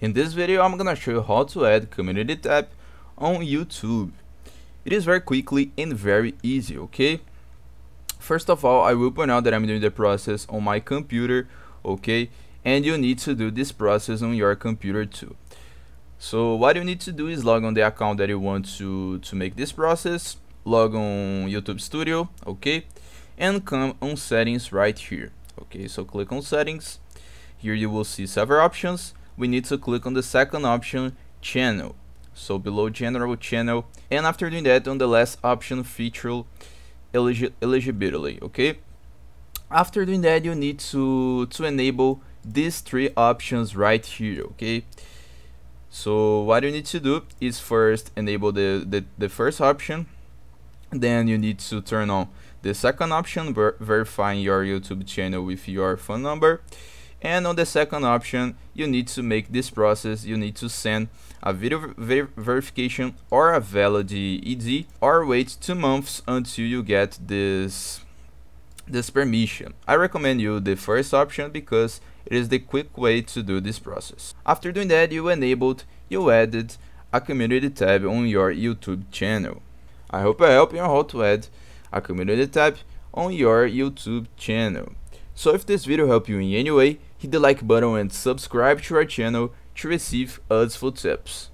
In this video I'm gonna show you how to add community tab on YouTube. It is very quickly and very easy, okay? First of all, I will point out that I'm doing the process on my computer, okay? And you need to do this process on your computer too. So what you need to do is log on the account that you want to, to make this process, log on YouTube Studio, okay? And come on settings right here, okay? So click on settings, here you will see several options, we need to click on the second option, channel. So below general channel, and after doing that on the last option, feature eligi eligibility, okay? After doing that you need to, to enable these three options right here, okay? so what you need to do is first enable the, the, the first option then you need to turn on the second option ver verifying your youtube channel with your phone number and on the second option you need to make this process you need to send a video ver verification or a valid id or wait two months until you get this this permission i recommend you the first option because it is the quick way to do this process. After doing that, you enabled, you added a community tab on your YouTube channel. I hope I help you how to add a community tab on your YouTube channel. So if this video helped you in any way, hit the like button and subscribe to our channel to receive useful tips.